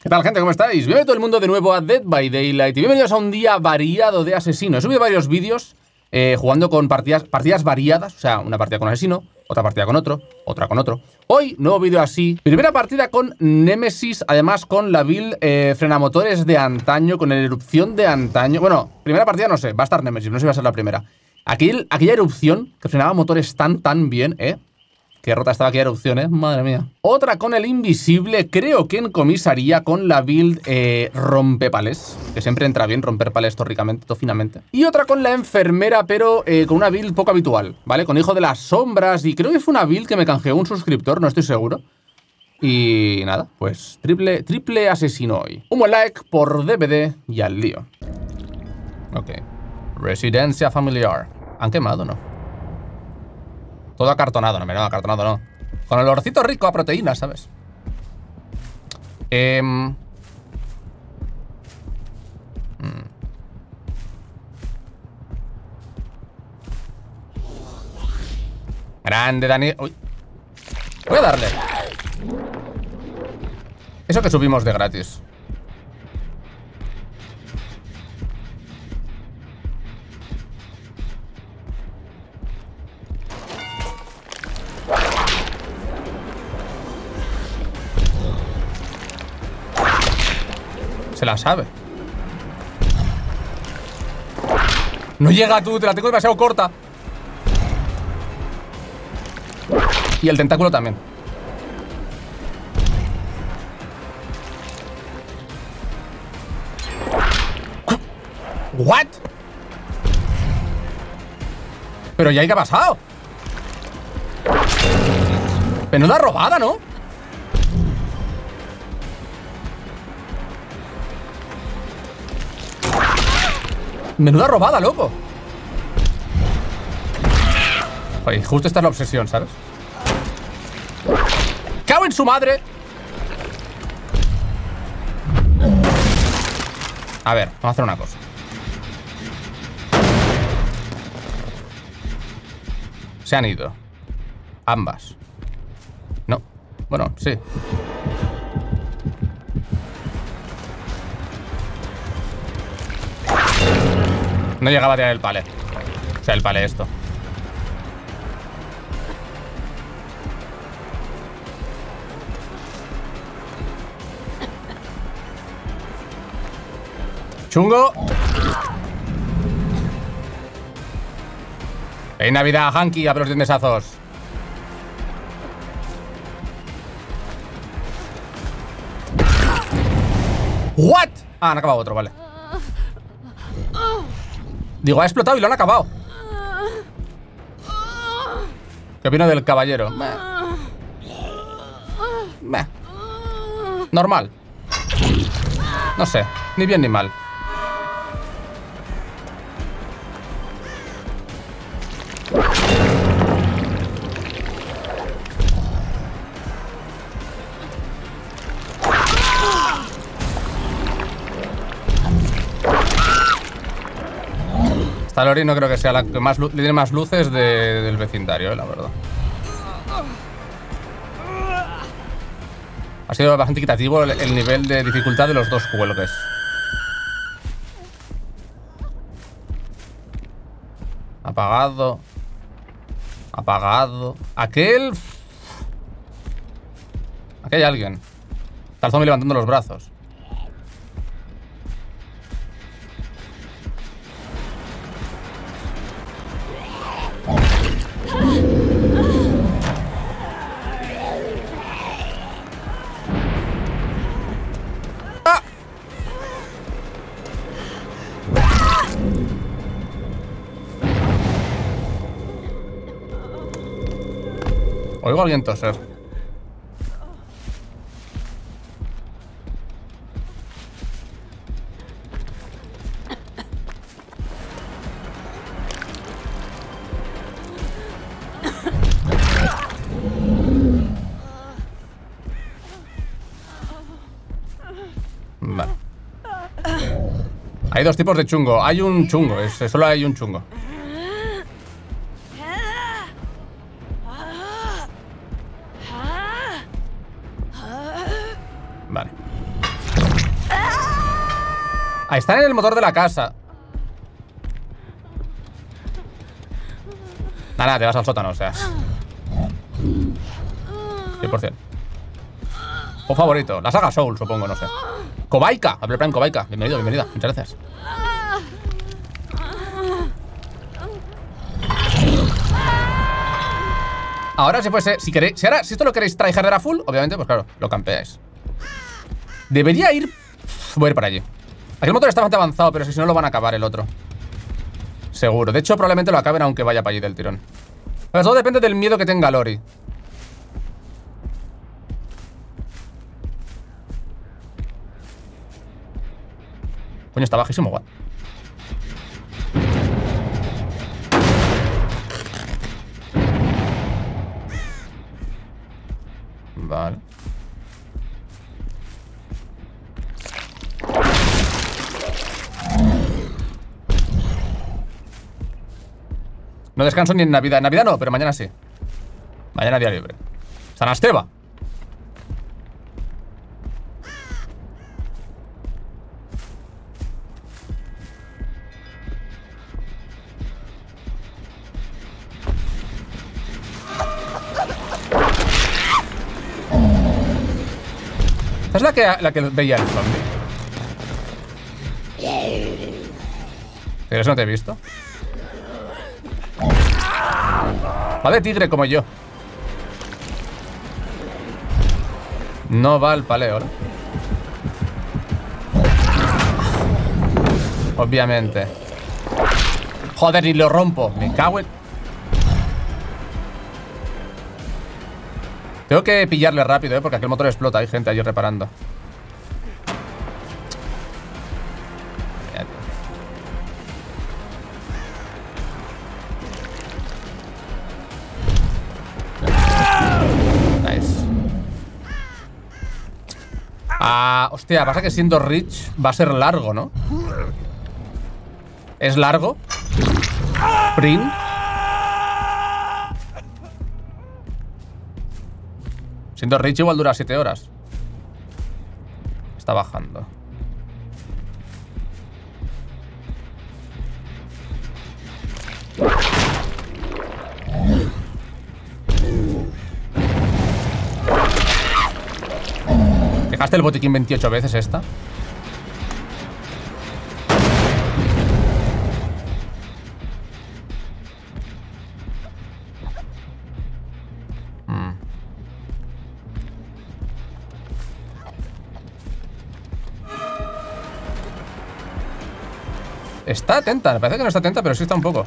¿Qué tal, gente? ¿Cómo estáis? Bienvenido todo el mundo de nuevo a Dead by Daylight y bienvenidos a un día variado de asesino. He subido varios vídeos eh, jugando con partidas, variadas, o sea, una partida con asesino, otra partida con otro, otra con otro. Hoy, nuevo vídeo así. Primera partida con Nemesis, además con la build eh, frenamotores de antaño, con la erupción de antaño. Bueno, primera partida no sé, va a estar Nemesis, no sé si va a ser la primera. aquella erupción que frenaba motores tan, tan bien, ¿eh? Qué rota estaba aquella erupción, ¿eh? Madre mía. Otra con el invisible, creo que en comisaría con la build eh, rompepales. Que siempre entra bien romper pales tórricamente, finamente. Y otra con la enfermera, pero eh, con una build poco habitual, ¿vale? Con Hijo de las Sombras y creo que fue una build que me canjeó un suscriptor, no estoy seguro. Y nada, pues triple, triple asesino hoy. Un buen like por DVD y al lío. Ok. Residencia familiar. ¿Han quemado no? Todo acartonado, no, no, acartonado no. Con el olorcito rico a proteína, ¿sabes? Eh... Grande, Dani. Uy. Voy a darle. Eso que subimos de gratis. La sabe. No llega tú, te la tengo demasiado corta. Y el tentáculo también. ¿What? Pero ya que ha pasado. Menuda robada, ¿no? Menuda robada, loco. Oye, justo esta es la obsesión, ¿sabes? ¡Cago en su madre! A ver, vamos a hacer una cosa. Se han ido. Ambas. No. Bueno, sí. No llegaba a tirar el pale. O sea, el pale esto. Chungo. En Navidad, Hanky, a los dientesazos. ¿What? Ah, han acabado otro, vale. Digo, ha explotado y lo han acabado. ¿Qué opino del caballero? Normal. No sé, ni bien ni mal. Esta no creo que sea la que más tiene más luces del vecindario, eh, la verdad. Ha sido bastante equitativo el, nivel de dificultad de los dos cuelgues. Apagado. Apagado. Aquel... Aquí hay alguien. Está el zombie levantando los brazos. Oigo a alguien toser. Hay dos tipos de chungo. Hay un chungo, solo hay un chungo. Están en el motor de la casa. Nada, te vas al sótano, o sea. 100%. O favorito. La saga Soul, supongo, no sé. Kobaika. Apple Prime Kobaika. Bienvenido, bienvenida. Muchas gracias. Ahora si fuese, si queréis, si ahora, si esto lo queréis tryharder a full, obviamente, pues claro, lo campeáis. Debería ir, voy a ir para allí. Aquel motor está bastante avanzado, pero si no lo van a acabar el otro. Seguro. De hecho, probablemente lo acaben aunque vaya para allí del tirón. Pero todo depende del miedo que tenga Lori. Coño, está bajísimo, guau. Vale. No descanso ni en Navidad. En Navidad no, pero mañana sí. Mañana día libre. San Esteba. Esta es la que, la que veía el zombie. Pero eso no te he visto. Va de tigre como yo. No va al paleo, ¿no? Obviamente. Joder, y lo rompo. Me cago en... Tengo que pillarle rápido, ¿eh? Porque aquel motor explota. Hay gente allí reparando. Hostia, pasa que siendo Rich va a ser largo, ¿no? ¿Es largo? ¿Prin? Siendo Rich igual dura 7 horas. Está bajando. ¿Dejaste el botiquín 28 veces esta? Mm. Está atenta, me parece que no está atenta, pero sí está un poco.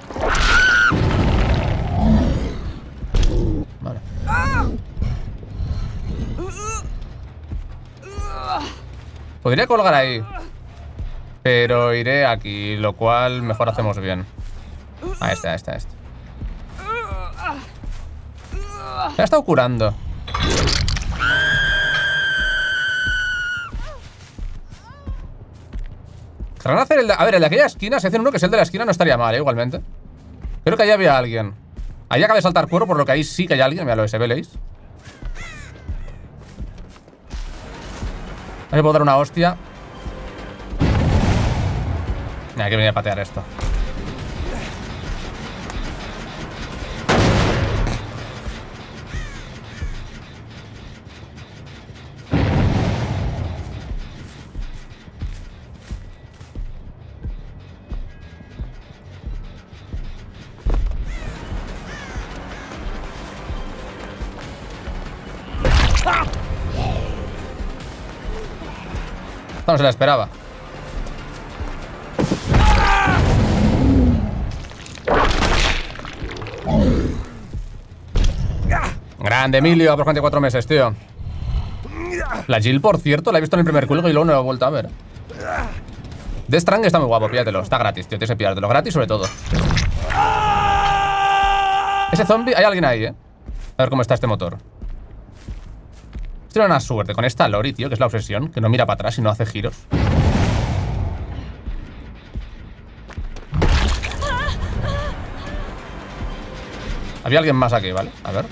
Podría colgar ahí. Pero iré aquí, lo cual mejor hacemos bien. Ahí está, ahí está, ahí está. Se ha estado curando. Hacer el A ver, el de aquella esquina, si hacen uno que es el de la esquina, no estaría mal, ¿eh? igualmente. Creo que allá había alguien. Ahí acaba de saltar cuero, por lo que ahí sí que hay alguien. Mira lo ese, ¿veis? Ver si puedo dar una hostia. Mira, que venir a patear esto. No se la esperaba. Grande, Emilio, aproximadamente cuatro meses, tío. La Jill, por cierto, la he visto en el primer cuelgo y luego no la he vuelto a ver. The Strang está muy guapo, píllatelo. Está gratis, tío. Tienes que pillártelo. Gratis sobre todo. Ese zombie... Hay alguien ahí, ¿eh? A ver cómo está este motor. Tiene una suerte con esta Lori, tío, que es la obsesión. Que no mira para atrás y no hace giros. Había alguien más aquí, ¿vale? A ver.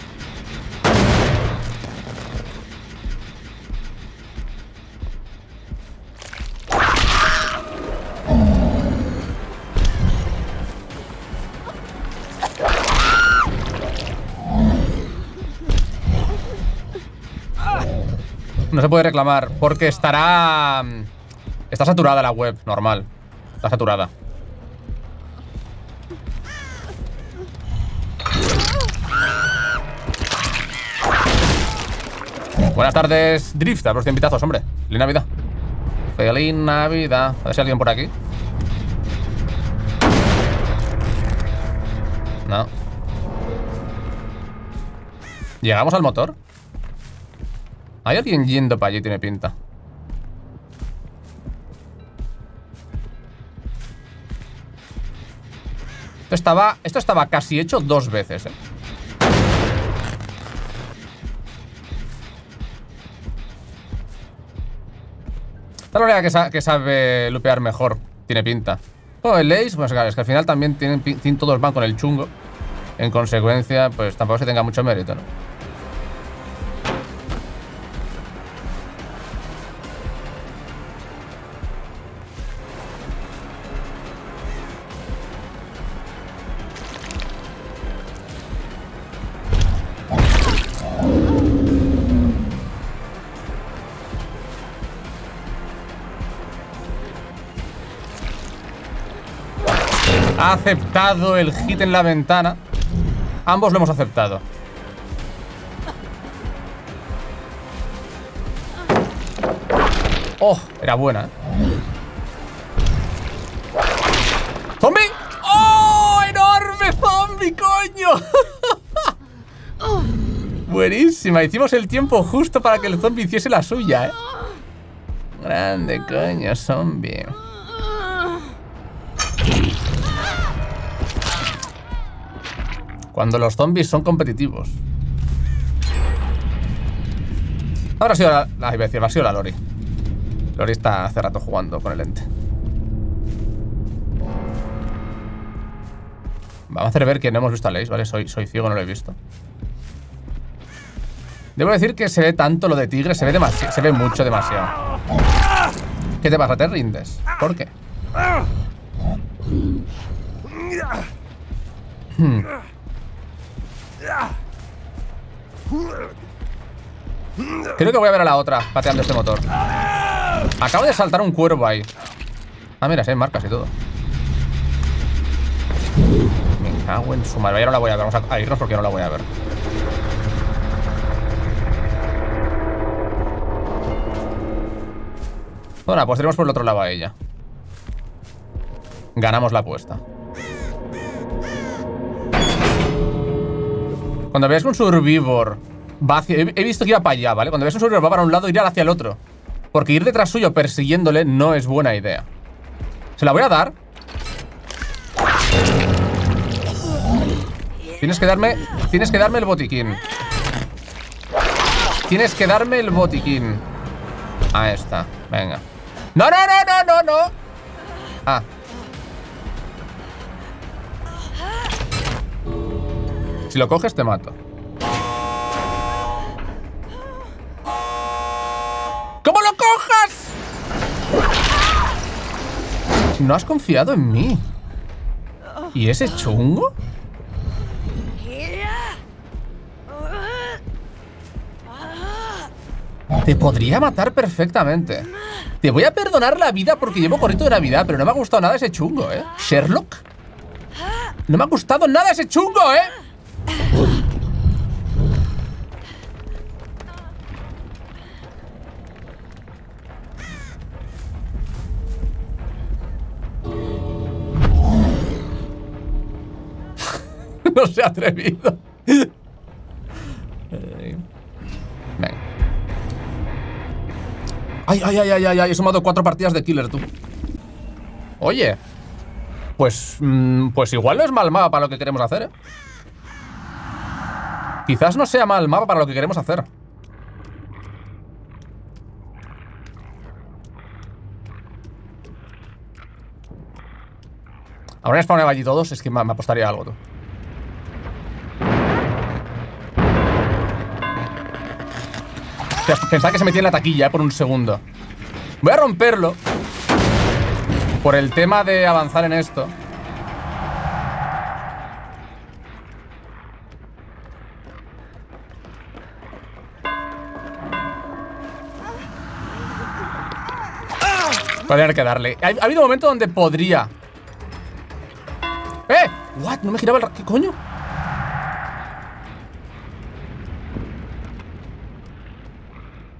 No se puede reclamar porque estará... Está saturada la web, normal. Está saturada. Buenas tardes, Drift, a los invitazos, hombre. Feliz Navidad. Feliz Navidad. A ver si alguien por aquí. No. ¿Llegamos al motor? Hay alguien yendo para allí, tiene pinta. Esto estaba, esto estaba casi hecho dos veces, ¿eh? Esta es que, que sabe lupear mejor. Tiene pinta. Oh, el Ace, pues claro, es que al final también tienen, todos van con el chungo. En consecuencia, pues tampoco se tenga mucho mérito, ¿no? El hit en la ventana. Ambos lo hemos aceptado. Oh, era buena, ¿eh? ¡Zombie! ¡Oh! ¡Enorme zombie, coño! Buenísima. Hicimos el tiempo justo para que el zombie hiciese la suya, ¿eh? Grande, coño, zombie. Cuando los zombies son competitivos. Ahora ha sido la, la, ha sido la Lori. Lori está hace rato jugando con el ente. Vamos a hacer ver que no hemos visto a Lace, ¿vale? Soy, soy ciego, no lo he visto. Debo decir que se ve tanto lo de tigre, se ve demasiado, se ve mucho demasiado. ¿Qué te pasa? ¿Te rindes? ¿Por qué? Hmm. Creo que voy a ver a la otra pateando este motor. Acabo de saltar un cuervo ahí. Ah, mira, se hay marcas y todo. Me cago en su madre. Ya no la voy a ver. Vamos a irnos porque no la voy a ver. Bueno, pues tenemos por el otro lado a ella. Ganamos la apuesta. Cuando veas un Survivor va hacia... He visto que iba para allá, ¿vale? Cuando veas un Survivor va para un lado, irá hacia el otro. Porque ir detrás suyo persiguiéndole no es buena idea. Se la voy a dar. Tienes que darme... Tienes que darme el botiquín. Tienes que darme el botiquín. Ahí está. Venga. ¡No, no, no, no, no, no! Ah. Si lo coges, te mato. ¿Cómo lo cojas? No has confiado en mí. ¿Y ese chungo? Te podría matar perfectamente. Te voy a perdonar la vida porque llevo corrito de Navidad, pero no me ha gustado nada ese chungo, ¿eh? ¿Sherlock? No me ha gustado nada ese chungo, ¿eh? Atrevido. Venga. Ay, ay, ay, ay, ay, he sumado cuatro partidas de killer, tú. Oye. Pues, mm, pues igual no es mal mapa para lo que queremos hacer, ¿eh? Quizás no sea mal mapa para lo que queremos hacer. Ahora spawnado allí todos, es que me, apostaría algo, tú. Pensaba que se metía en la taquilla eh, por un segundo. Voy a romperlo. Por el tema de avanzar en esto. Voy a tener que darle. Ha, habido un momento donde podría. ¡Eh! ¿What? No me giraba el... ¿Qué coño?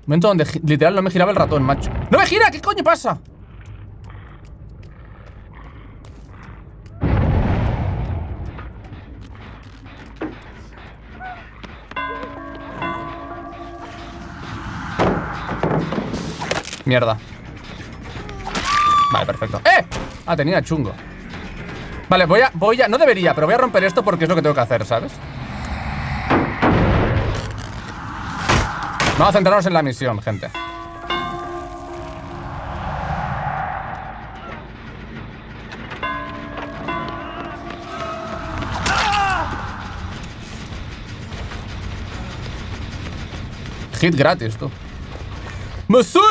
Momento donde literal no me giraba el ratón, macho. ¡No me gira! ¿Qué coño pasa? Mierda. Vale, perfecto. ¡Eh! Ah, tenía chungo. Vale, voy a, voy a... No debería, pero voy a romper esto porque es lo que tengo que hacer, ¿sabes? Vamos a centrarnos en la misión, gente. Hit gratis, tú. ¡Me sirve!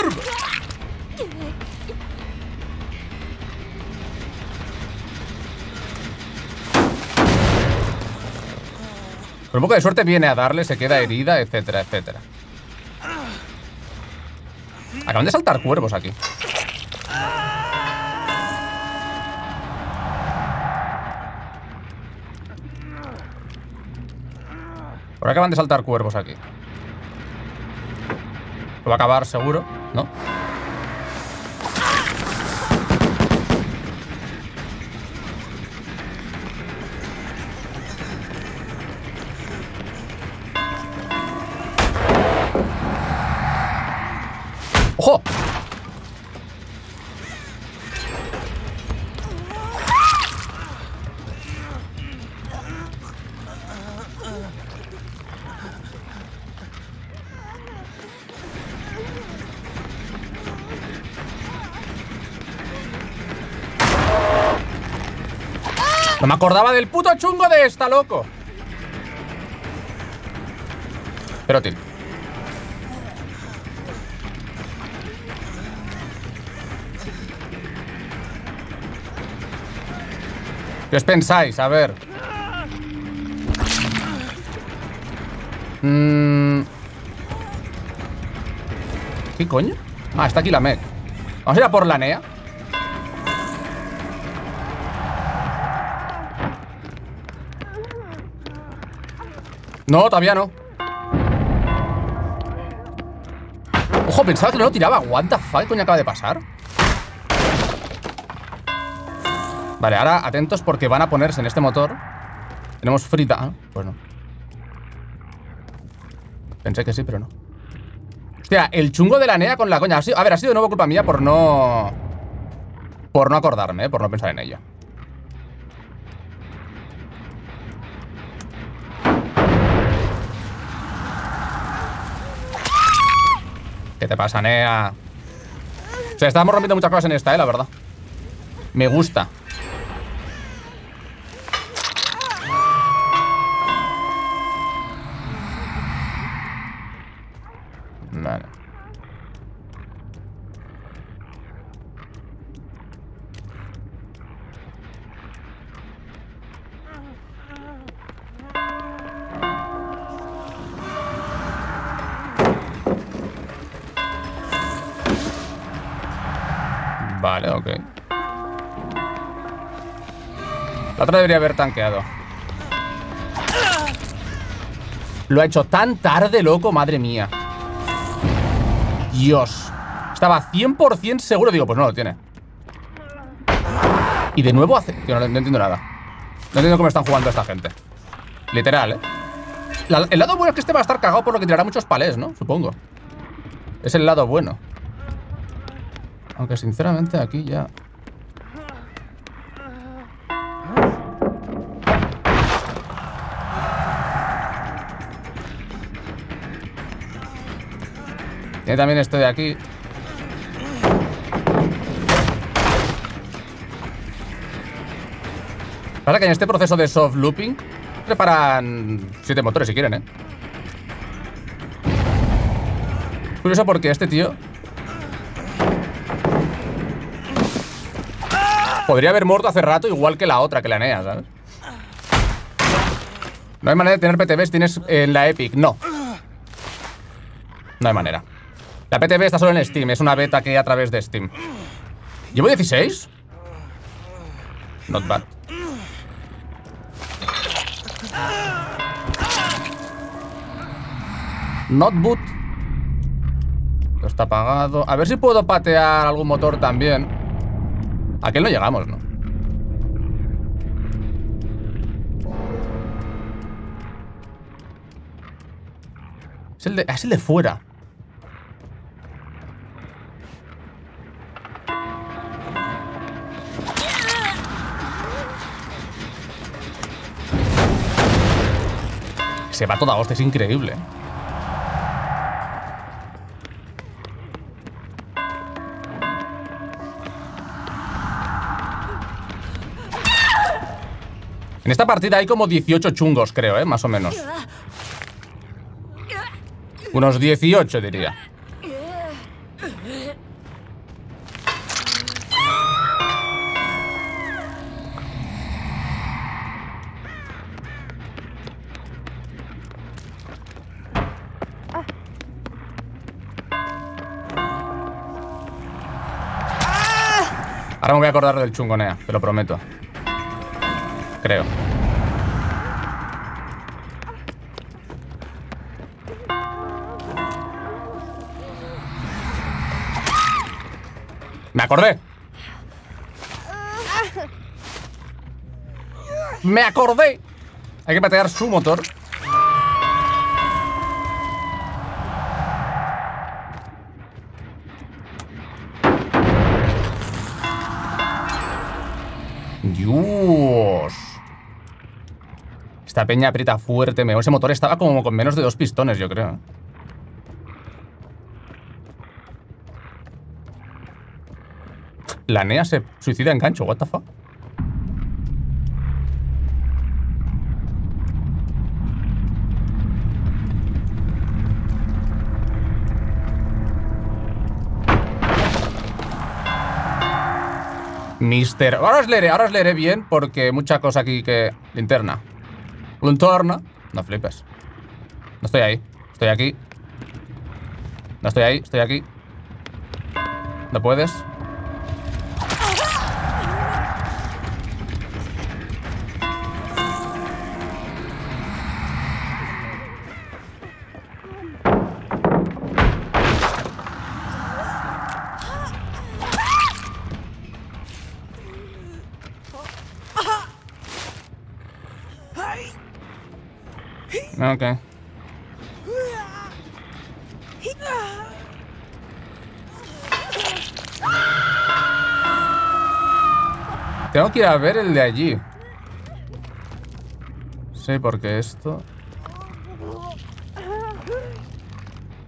Con un poco de suerte viene a darle, se queda herida, etcétera, etcétera. Acaban de saltar cuervos aquí. Por acaban de saltar cuervos aquí. Lo va a acabar seguro, ¿no? No me acordaba del puto chungo de esta, loco. Pero, tío. ¿Qué os pensáis? A ver. Mm. ¿Qué coño? Ah, está aquí la mech. Vamos a ir a por la NEA. No, todavía no. Ojo, pensaba que no lo tiraba. What the fuck, ¿qué coño acaba de pasar? Vale, ahora atentos porque van a ponerse en este motor. Tenemos frita. Ah, pues no. Pensé que sí, pero no. Hostia, el chungo de la NEA con la coña. A ver, ha sido de nuevo culpa mía por no. Por no acordarme, ¿eh? por no pensar en ello. ¿Qué te pasa, Nea? O sea, estamos rompiendo muchas cosas en esta, eh, la verdad. Me gusta. Debería haber tanqueado. Lo ha hecho tan tarde, loco, madre mía. Dios. Estaba 100% seguro. Digo, pues no lo tiene. Y de nuevo hace... Tío, no, entiendo nada. No entiendo cómo están jugando esta gente. Literal, ¿eh? El lado bueno es que este va a estar cagado por lo que tirará muchos palés, ¿no? Supongo. Es el lado bueno. Aunque sinceramente aquí ya... Tiene también esto de aquí. Pasa que en este proceso de soft looping preparan siete motores si quieren, ¿eh? Curioso porque este tío podría haber muerto hace rato igual que la otra, que la NEA, ¿sabes? No hay manera de tener PTBs, tienes en la Epic, no. No hay manera. La PTB está solo en Steam, es una beta que hay a través de Steam. ¿Llevo 16? Not bad. Not boot. Esto está apagado. A ver si puedo patear algún motor también. Aquel no llegamos, ¿no? Es el de, es el de fuera. Se va toda hostia, es increíble. En esta partida hay como 18 chungos, creo, ¿eh? Más o menos. Unos 18, diría. Ahora me voy a acordar del chungonea, te lo prometo. Creo. Me acordé. Me acordé. Hay que patear su motor. Peña aprieta fuerte. Me... Ese motor estaba como con menos de dos pistones, yo creo. La NEA se suicida en gancho, what the fuck? Mister... Ahora os leeré, ahora os leeré bien porque mucha cosa aquí que... Linterna. Linterna. No flipes. No estoy ahí. Estoy aquí. No estoy ahí, estoy aquí. ¿No puedes? Ok. Tengo que ir a ver el de allí. Sí, porque esto...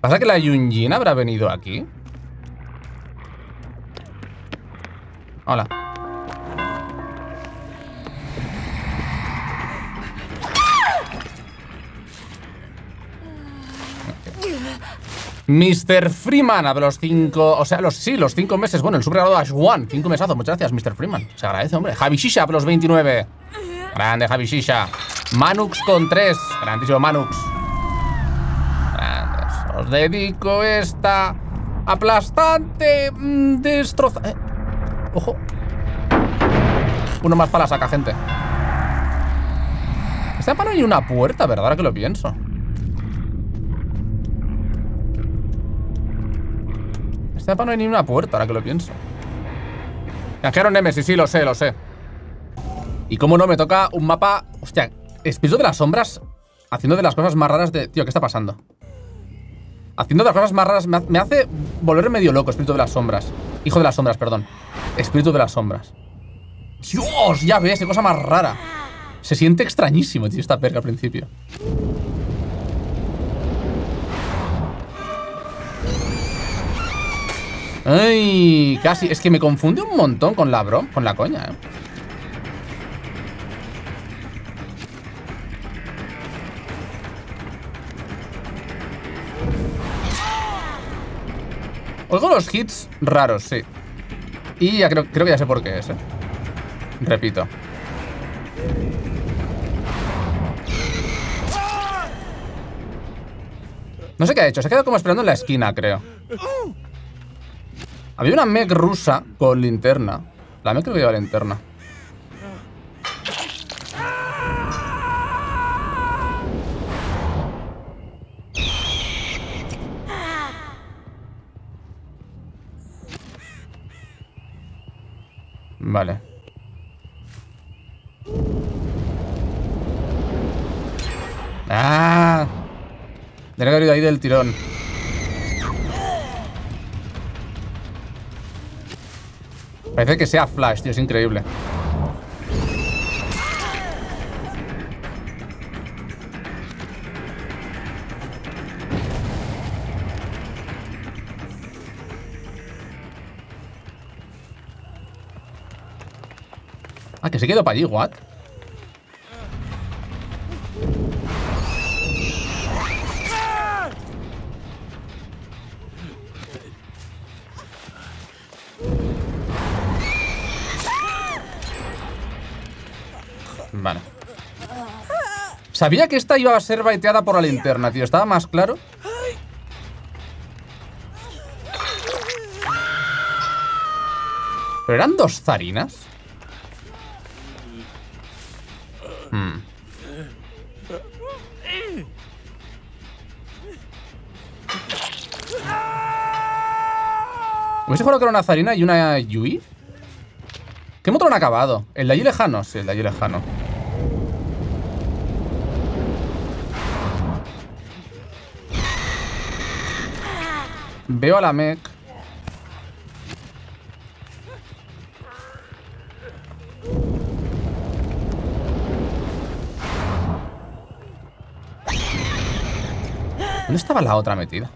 ¿Pasa que la Yunjin habrá venido aquí? Hola. Mr. Freeman, a los cinco, o sea, los sí, los cinco meses. Bueno, el supergrado Ash One, cinco mesazos. Muchas gracias, Mr. Freeman. Se agradece, hombre. Javi Shisha, a los 29. Grande, Javi Shisha. Manux con tres. Grandísimo Manux. Grandes. Os dedico esta aplastante mm, destroza. Eh. Ojo. Uno más para la saca, gente. Esta para hay una puerta, ¿verdad? Ahora que lo pienso. No hay ni una puerta, ahora que lo pienso. Granjero Nemesis, sí, lo sé, lo sé. Y cómo no, me toca un mapa... Hostia, Espíritu de las sombras haciendo de las cosas más raras de... Tío, ¿qué está pasando? Haciendo de las cosas más raras me hace volver medio loco, Espíritu de las sombras. Hijo de las sombras, perdón. Espíritu de las sombras. Dios, ya ves, qué cosa más rara. Se siente extrañísimo, tío, esta perca al principio. Ay, casi. Es que me confunde un montón con la bro, con la coña, eh. Oigo los hits raros, sí. Y ya creo, creo que ya sé por qué es, eh. Repito. No sé qué ha hecho, se ha quedado como esperando en la esquina, creo. Había una mech rusa con linterna. La mech creo que lleva linterna. Vale. ¡Ah! Que haber ido ahí del tirón. Parece que sea Flash, tío, es increíble. Ah, que se quedó para allí, what? Sabía que esta iba a ser baiteada por la linterna, tío. ¿Estaba más claro? ¿Pero eran dos zarinas? Hmm. ¿Hubiese jugado que era una zarina y una Yui? ¿Qué motor han acabado? ¿El de allí lejano? Sí, el de allí lejano. Veo a la mech. ¿Dónde estaba la otra metida?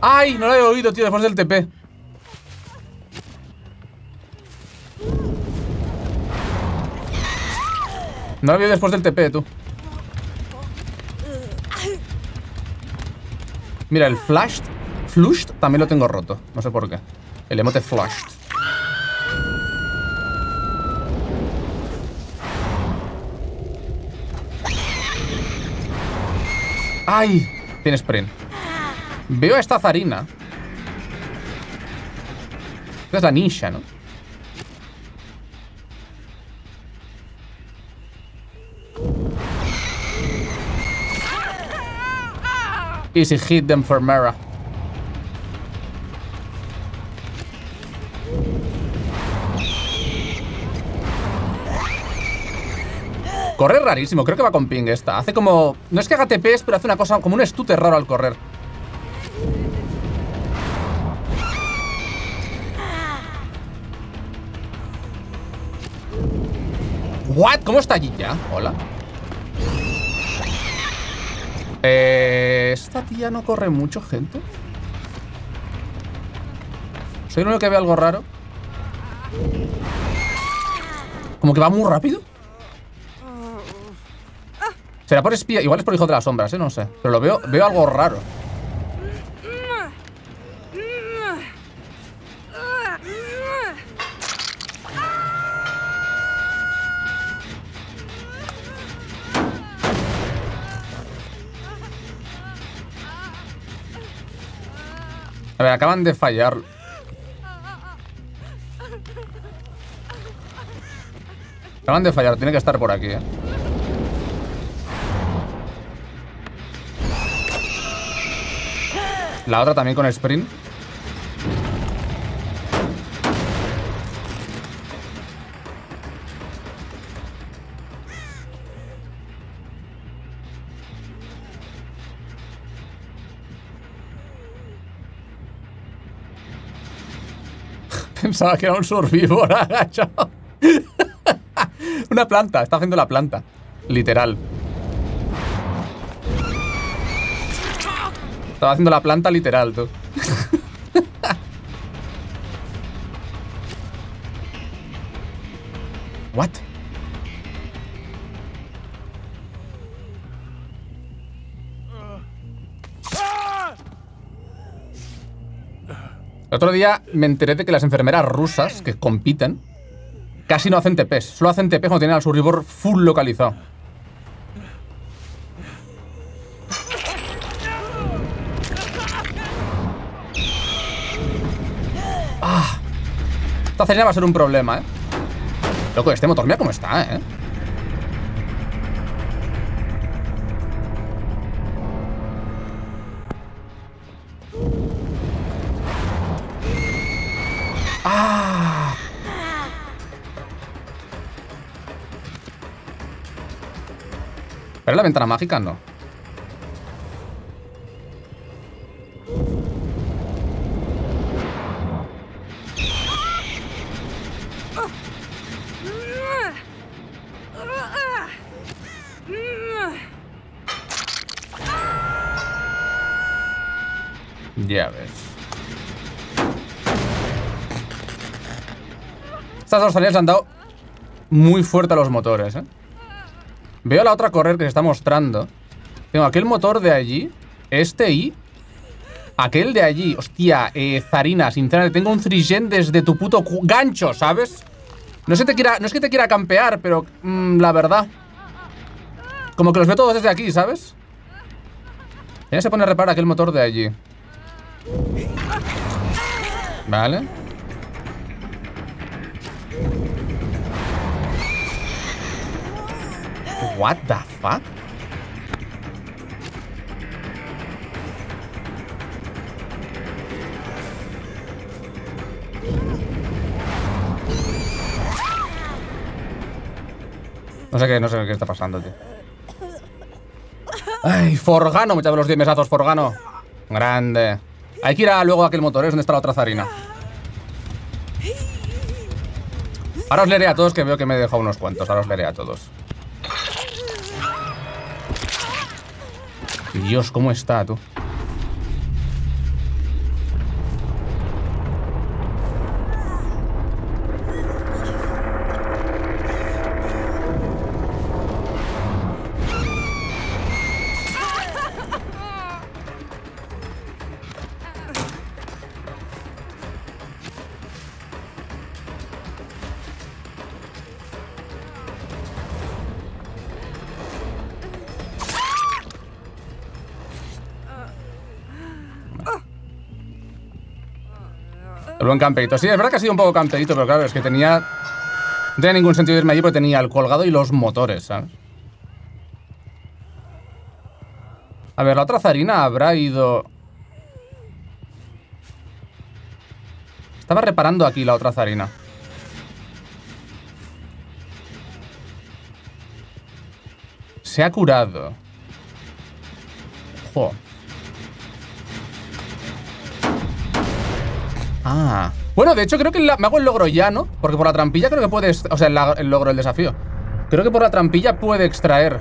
¡Ay! No la he oído, tío, después del TP. No la he oído después del TP, tú. Mira, el flashed, flushed también lo tengo roto. No sé por qué. El emote flushed. ¡Ay! Tiene sprint. Veo a esta zarina. Esta es la ninja, ¿no? Easy hit the enfermera. Corre rarísimo, creo que va con ping esta. Hace como... No es que haga TPs, pero hace una cosa como un stutter raro al correr. ¿What? ¿Cómo está allí ya? Hola. Eh, esta tía no corre mucho, gente. ¿Soy el único que ve algo raro? Como que va muy rápido. Será por espía. Igual es por hijo de las sombras, ¿eh? No sé. Pero lo veo, veo algo raro. A ver, acaban de fallar. Acaban de fallar, tiene que estar por aquí, ¿eh? La otra también con sprint. Pensaba que era un survivor agachado. Una planta, está haciendo la planta. Literal. Estaba haciendo la planta literal, tú. What? El otro día me enteré de que las enfermeras rusas que compiten casi no hacen TPs. Solo hacen TPs cuando tienen al survivor full localizado. Ah, esta celda va a ser un problema, ¿eh? Loco, este motor mira cómo está, ¿eh? La ventana mágica? No. Ya ves. Estas dos salidas han dado muy fuerte a los motores, ¿eh? Veo la otra correr que se está mostrando. Tengo aquel motor de allí. Este y... Aquel de allí. Hostia, eh, Zarina, sinceramente, tengo un Trigen desde tu puto gancho, ¿sabes? No, es que te quiera, no es que te quiera campear, pero mm, la verdad. Como que los veo todos desde aquí, ¿sabes? Ya se pone a reparar aquel motor de allí. Vale. What the fuck? No sé qué, no sé qué está pasando, tío. Ay, Forgano, muchas de los 10 mesazos, Forgano. Grande. Hay que ir a luego a aquel motor, ¿eh? ¿Dónde está la otra zarina? Ahora os leeré a todos, que veo que me he dejado unos cuantos. Ahora os leeré a todos. Dios, ¿cómo está, tú? Buen camperito. Sí, es verdad que ha sido un poco camperito, pero claro, es que tenía... No tenía ningún sentido irme allí porque tenía el colgado y los motores, ¿sabes? A ver, la otra zarina habrá ido... Estaba reparando aquí la otra zarina. Se ha curado. Jo. Ah. Bueno, de hecho creo que me hago el logro ya, ¿no? Porque por la trampilla creo que puedes... O sea, el, logro, el desafío. Creo que por la trampilla puede extraer.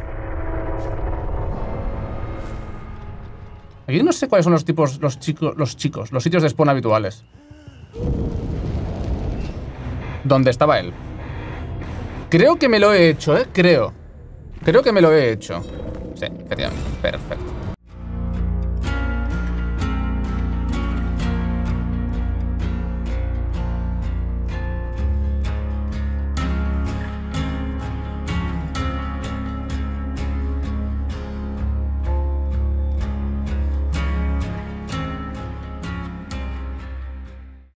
Aquí no sé cuáles son los tipos, los chicos, los chicos, los sitios de spawn habituales. ¿Dónde estaba él? Creo que me lo he hecho, ¿eh? Creo. Creo que me lo he hecho. Sí, efectivamente. Perfecto.